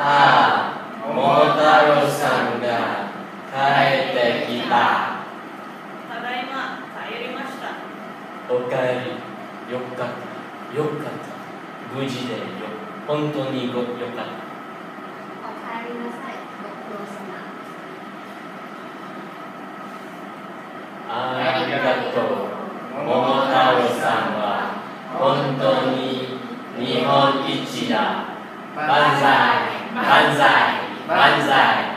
ああ桃太郎さんが帰ってきた。ただいま帰りました。おかえりよかった。よかった。無事でよ本当にごよかった。おかえりなさいご苦労様ありがとう。桃太郎さんは本当に日本一だ。万歳万歳万歳